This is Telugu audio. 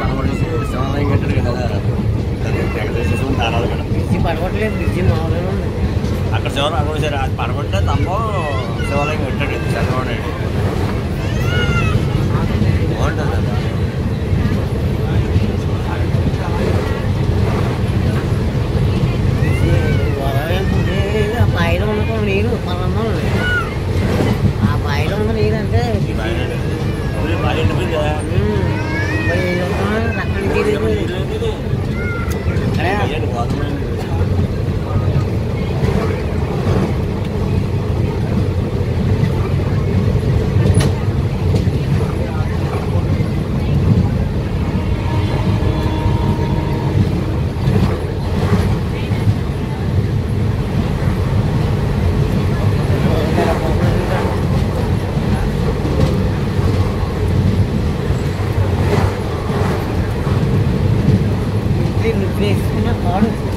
పడగొట్టేసి శివాలయం కట్టాడు కదా. వెంకటేశ్వర తారాలు కూడా బ్రిడ్జి పడగొట్టలేదు బ్రిడ్జి మామూలుగా ఉంది. అక్కడ శివరాం అక్కడ సరే అది పడగొట్టే తప్ప శివాలయం కట్టాడు చంద్రబాబు నాయుడు. బాగుంటుంది పైన ఉన్న నీరు పల్లమ్మ 네. face in a horror